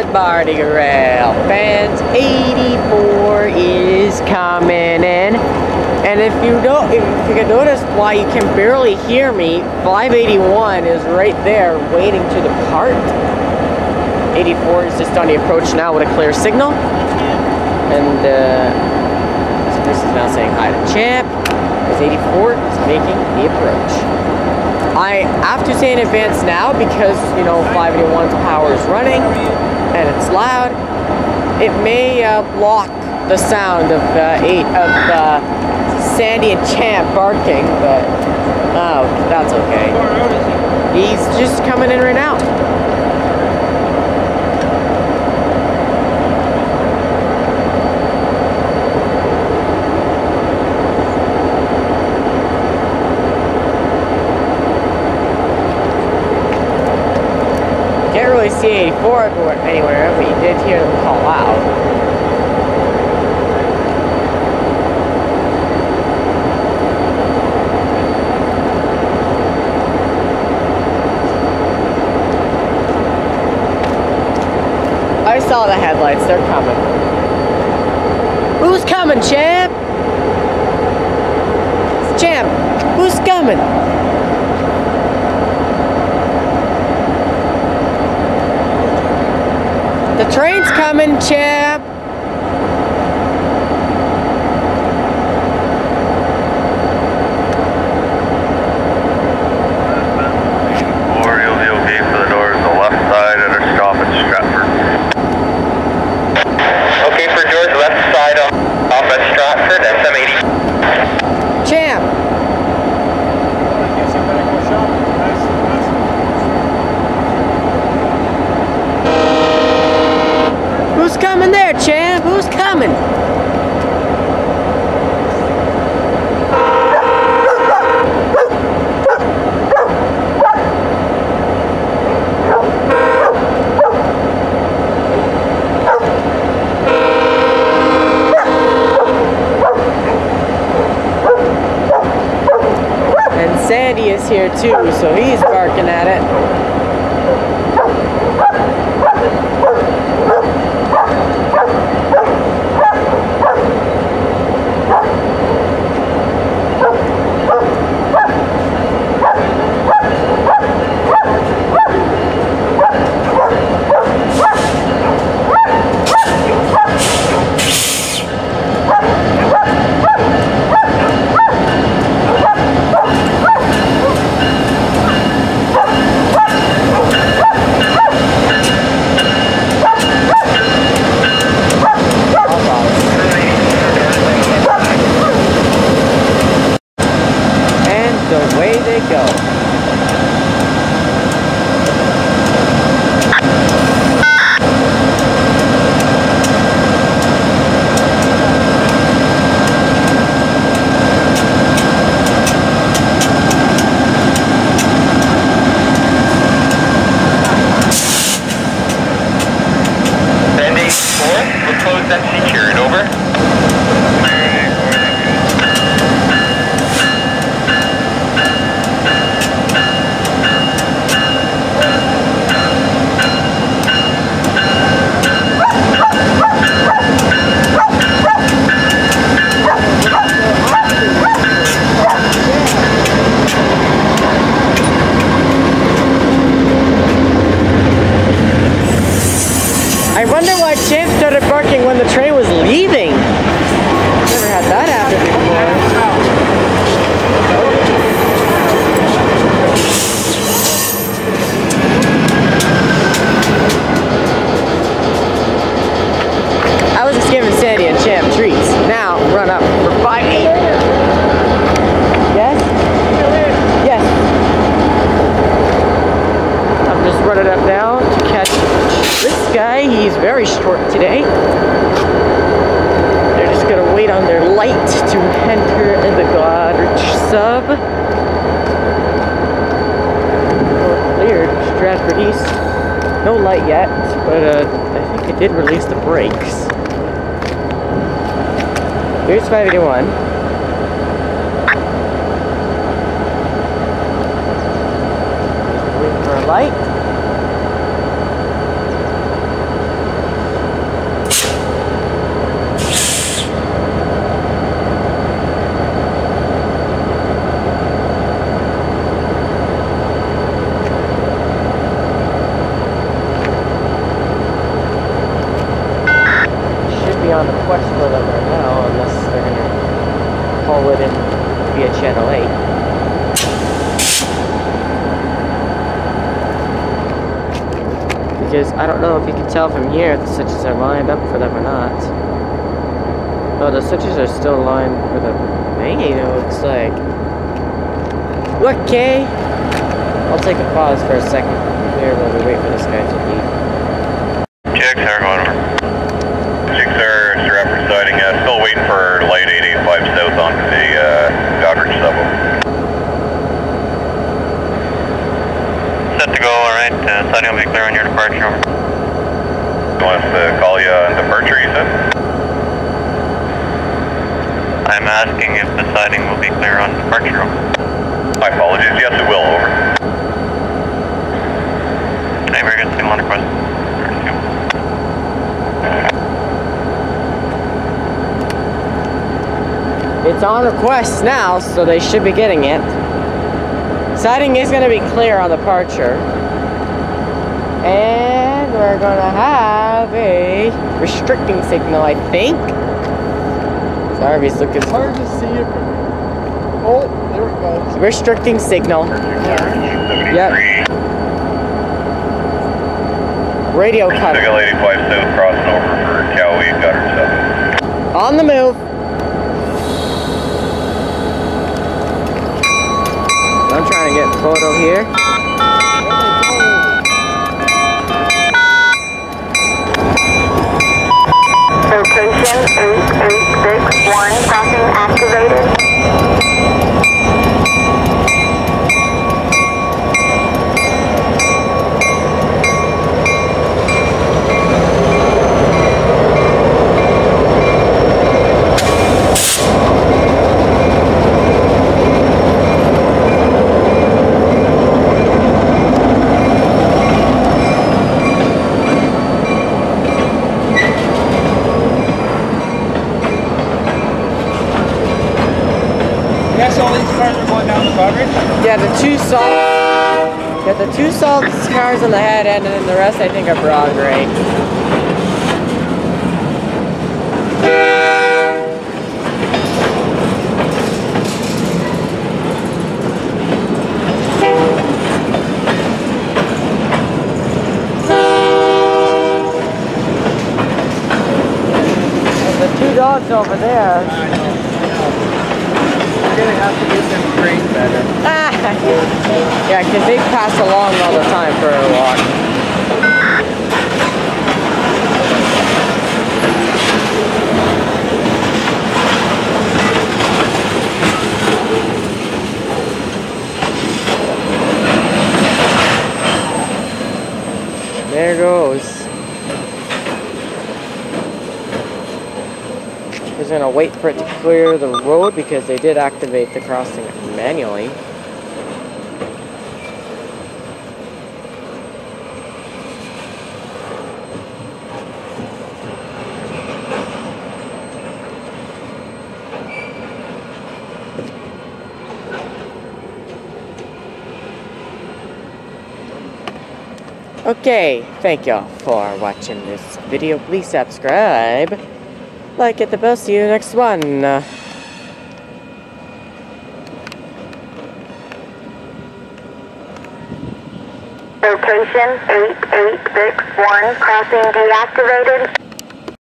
Good Mardi Rail fans. 84 is coming in. And if you don't, if you can notice why you can barely hear me, 581 is right there waiting to depart. 84 is just on the approach now with a clear signal. And uh, this is now saying hi to Champ. As 84 is making the approach. I have to say in advance now because, you know, 581's power is running and it's loud. It may uh, block the sound of uh, eight of uh, Sandy and Champ barking, but oh, that's okay. He's just coming in right now. Really see 84 anywhere, but you did hear them call out. I saw the headlights, they're coming. Who's coming, champ? Champ, who's coming? The train's coming, chap. Or you'll be okay for the doors on the left side at our stop at Stratford. Okay for George, left side off, off at Stratford, SM80. Champ. Who's coming there, champ? Who's coming? And Sandy is here too, so he's barking at it. We're cleared Stratford East. No light yet, but uh, I think it did release the brakes. Here's 581. Waiting for a light. I don't know if you can tell from here if the switches are lined up for them or not. Oh, the switches are still lined for the main, it looks like. Okay. I'll take a pause for a second here while we wait for this guy to leave. Check, sir, going over. Six, sir, Stratford siding, uh, still waiting for light 885 south onto the, uh, Goderich sub. Set to go, alright, uh, siding will be clear on your departure, over. Wants to call you on departure, you said? I'm asking if the siding will be clear on departure, My apologies, yes it will, over. Hey, very good, same on request. It's on request now, so they should be getting it. Siding is going to be clear on departure. And we're going to have a restricting signal, I think. Sorry, he's looking. hard to see it. Oh, there we go. Restricting signal. Yep. Radio cut. Signal 85 crossing over for Cowee, Goderich South. On the move. I'm trying to get a photo here. Location 8861, crossing activated. Yes, all these cars are going down the Goderich. Yeah, the two salt. Got the two salt cars on the head end, and then the rest I think are broad gray. The two dogs over there. I know. We're gonna have to get them trained better. Ah. Yeah, because they pass along all the time for a walk. There goes. He's gonna wait for it to clear the road because they did activate the crossing manually. Okay, thank y'all for watching this video. Please subscribe, like it the bell. See you next one. Location 8861, crossing deactivated.